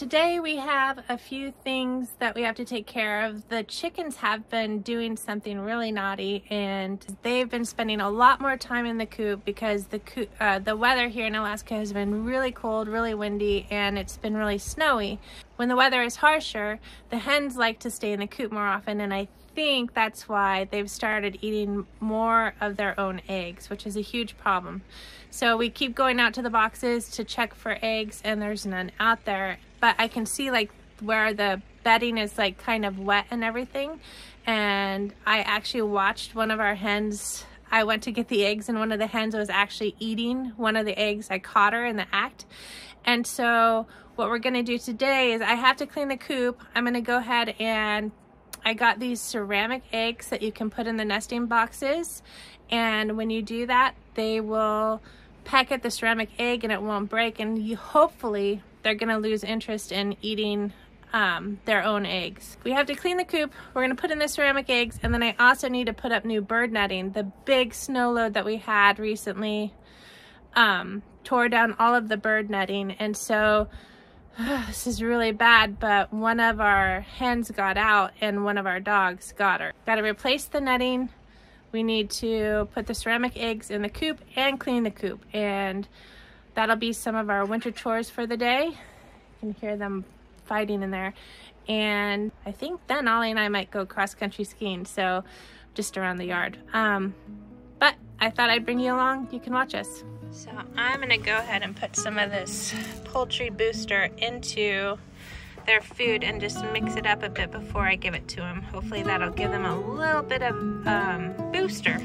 today we have a few things that we have to take care of. The chickens have been doing something really naughty and they've been spending a lot more time in the coop because the coop, uh, the weather here in Alaska has been really cold, really windy, and it's been really snowy. When the weather is harsher, the hens like to stay in the coop more often and I think that's why they've started eating more of their own eggs, which is a huge problem. So we keep going out to the boxes to check for eggs and there's none out there. But I can see like where the bedding is like kind of wet and everything. And I actually watched one of our hens I went to get the eggs and one of the hens was actually eating one of the eggs. I caught her in the act. And so what we're gonna do today is I have to clean the coop. I'm gonna go ahead and I got these ceramic eggs that you can put in the nesting boxes. And when you do that, they will peck at the ceramic egg and it won't break. And you hopefully they're gonna lose interest in eating um, their own eggs. We have to clean the coop. We're gonna put in the ceramic eggs and then I also need to put up new bird netting. The big snow load that we had recently um, tore down all of the bird netting. And so this is really bad, but one of our hens got out and one of our dogs got her. Got to replace the netting. We need to put the ceramic eggs in the coop and clean the coop. And that'll be some of our winter chores for the day. You can hear them fighting in there. And I think then Oli and I might go cross country skiing. So just around the yard. Um, but I thought I'd bring you along. You can watch us. So I'm gonna go ahead and put some of this poultry booster into their food and just mix it up a bit before I give it to them. Hopefully that'll give them a little bit of um, booster.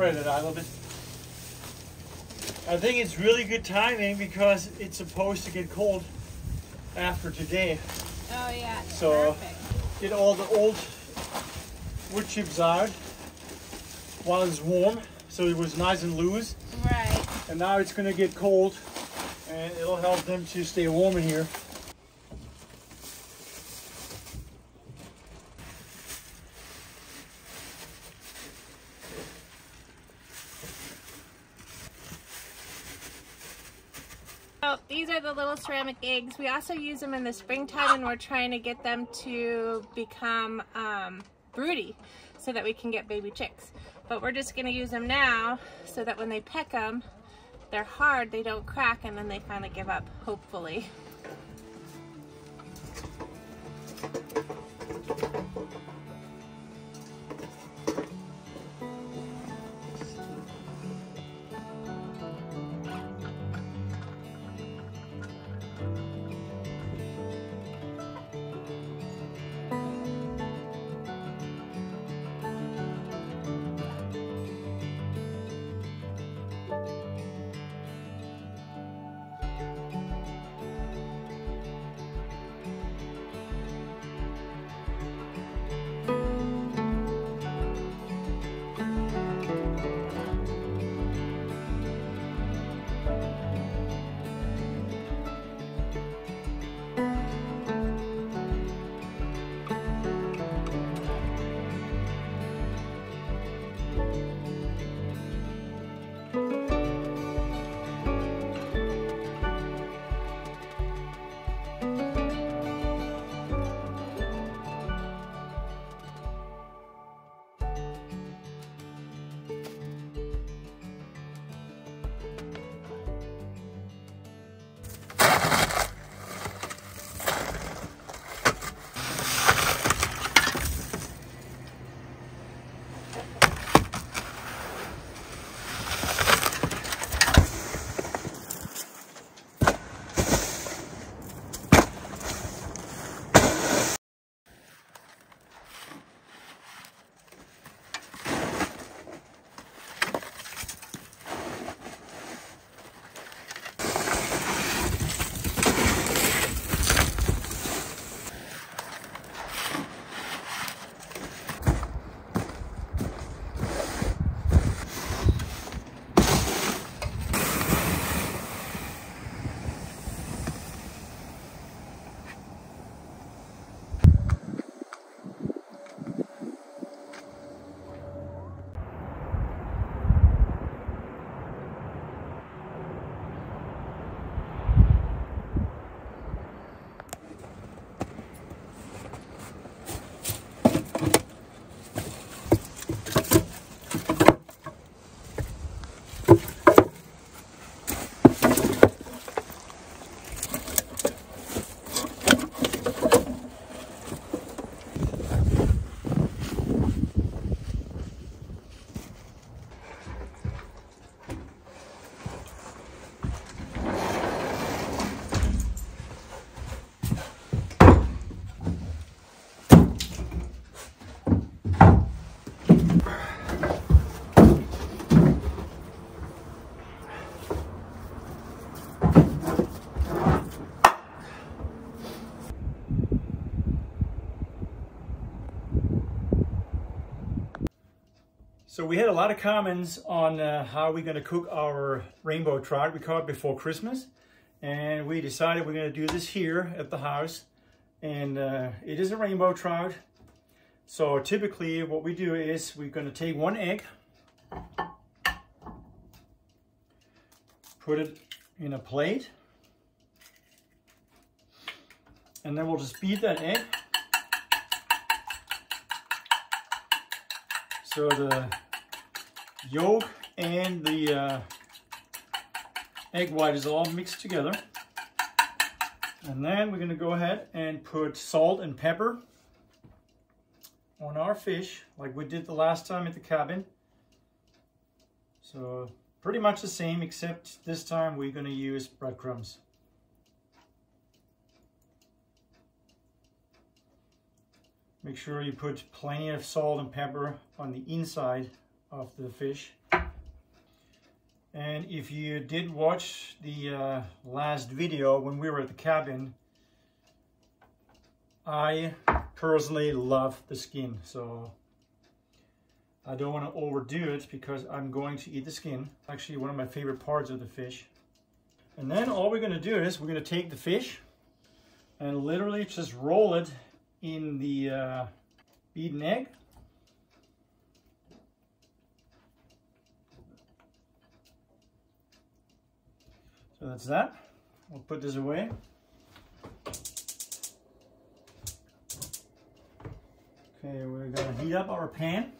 Spread it a little bit. I think it's really good timing because it's supposed to get cold after today. Oh yeah. So perfect. get all the old wood chips out while it's warm so it was nice and loose. Right. And now it's gonna get cold and it'll help them to stay warm in here. So these are the little ceramic eggs. We also use them in the springtime and we're trying to get them to become um, broody so that we can get baby chicks. But we're just gonna use them now so that when they peck them, they're hard, they don't crack, and then they finally give up, hopefully. So we had a lot of comments on uh, how we're gonna cook our rainbow trout we caught before Christmas. And we decided we're gonna do this here at the house. And uh, it is a rainbow trout. So typically what we do is we're gonna take one egg, put it in a plate, and then we'll just beat that egg So the yolk and the uh, egg white is all mixed together. And then we're gonna go ahead and put salt and pepper on our fish, like we did the last time at the cabin. So pretty much the same, except this time we're gonna use breadcrumbs. Make sure you put plenty of salt and pepper on the inside of the fish. And if you did watch the uh, last video when we were at the cabin, I personally love the skin. So I don't want to overdo it because I'm going to eat the skin. It's Actually, one of my favorite parts of the fish. And then all we're going to do is we're going to take the fish and literally just roll it in the uh, beaten egg. So that's that. We'll put this away. Okay, we're gonna heat up our pan.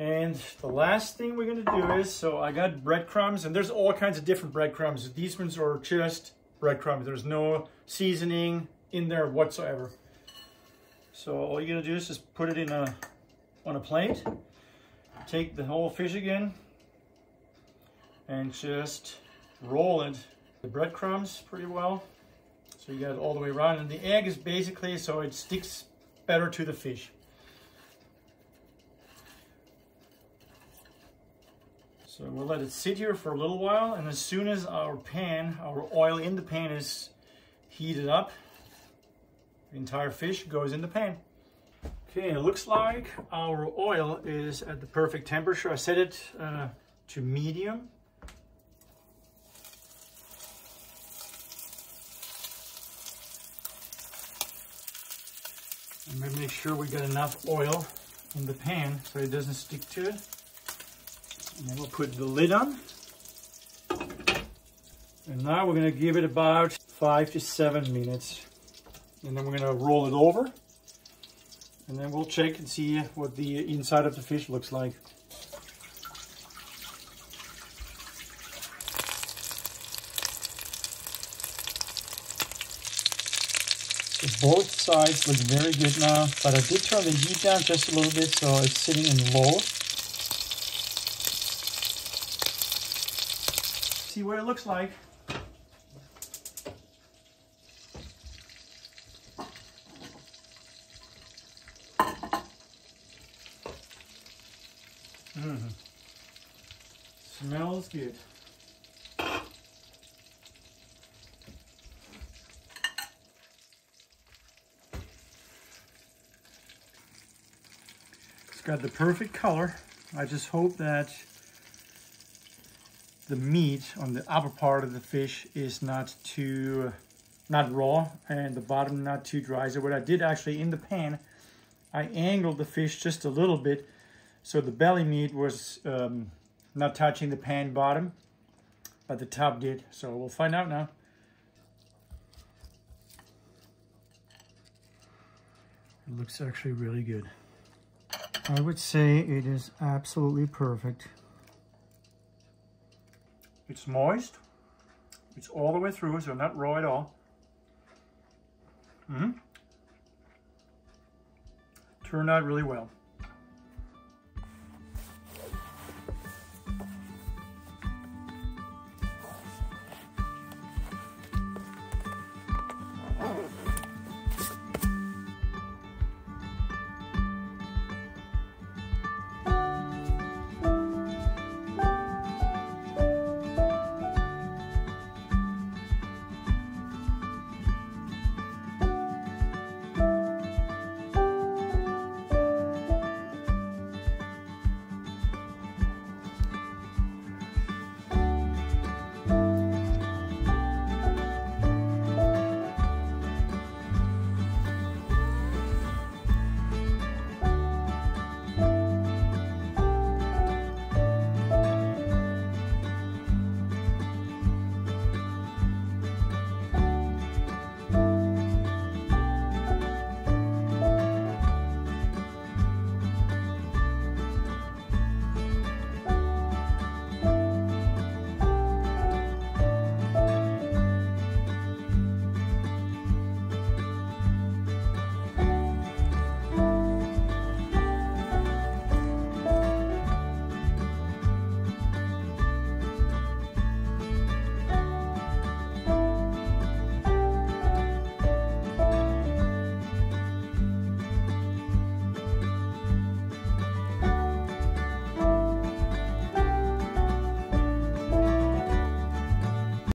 And the last thing we're gonna do is, so I got breadcrumbs, and there's all kinds of different breadcrumbs. These ones are just breadcrumbs. There's no seasoning in there whatsoever. So all you're gonna do is just put it in a on a plate, take the whole fish again, and just roll it. The breadcrumbs pretty well. So you got it all the way around. And the egg is basically so it sticks better to the fish. So we'll let it sit here for a little while and as soon as our pan, our oil in the pan is heated up, the entire fish goes in the pan. Okay, it looks like our oil is at the perfect temperature. I set it uh, to medium. Gonna make sure we get enough oil in the pan so it doesn't stick to it. And then we'll put the lid on. And now we're gonna give it about five to seven minutes and then we're to roll it over and then we'll check and see what the inside of the fish looks like. Both sides look very good now, but I did turn the heat down just a little bit so it's sitting in low. See what it looks like. Mm. Smells good. Got the perfect color. I just hope that the meat on the upper part of the fish is not too, not raw and the bottom not too dry. So what I did actually in the pan, I angled the fish just a little bit so the belly meat was um, not touching the pan bottom, but the top did. So we'll find out now. It looks actually really good. I would say it is absolutely perfect. It's moist. It's all the way through, so not raw at all. Mm -hmm. Turned out really well.